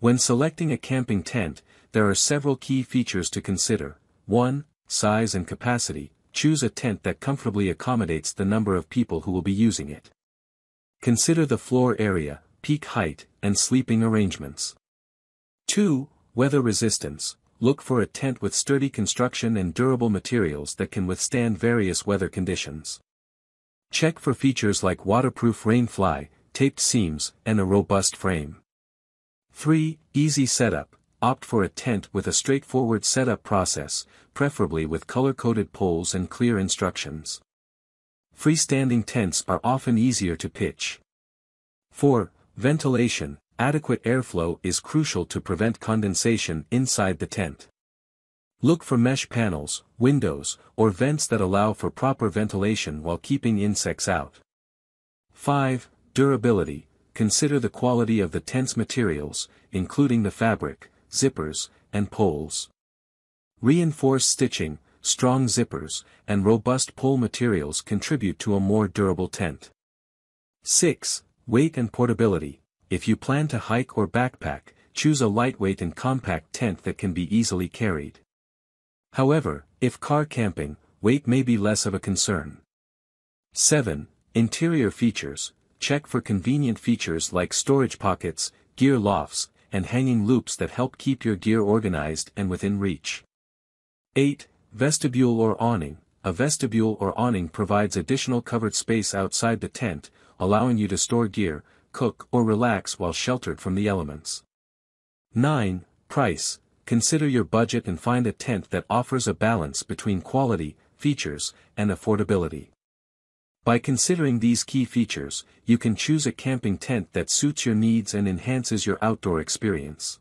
When selecting a camping tent, there are several key features to consider. 1. Size and capacity. Choose a tent that comfortably accommodates the number of people who will be using it. Consider the floor area, peak height, and sleeping arrangements. 2. Weather resistance. Look for a tent with sturdy construction and durable materials that can withstand various weather conditions. Check for features like waterproof rainfly, taped seams, and a robust frame. 3. Easy setup. Opt for a tent with a straightforward setup process, preferably with color-coded poles and clear instructions. Freestanding tents are often easier to pitch. 4. Ventilation. Adequate airflow is crucial to prevent condensation inside the tent. Look for mesh panels, windows, or vents that allow for proper ventilation while keeping insects out. 5. Durability. Consider the quality of the tent's materials, including the fabric, zippers, and poles. Reinforced stitching, strong zippers, and robust pole materials contribute to a more durable tent. 6. Weight and portability. If you plan to hike or backpack, choose a lightweight and compact tent that can be easily carried. However, if car camping, weight may be less of a concern. 7. Interior features. Check for convenient features like storage pockets, gear lofts, and hanging loops that help keep your gear organized and within reach. 8. Vestibule or awning. A vestibule or awning provides additional covered space outside the tent, allowing you to store gear, cook or relax while sheltered from the elements. 9. Price. Consider your budget and find a tent that offers a balance between quality, features, and affordability. By considering these key features, you can choose a camping tent that suits your needs and enhances your outdoor experience.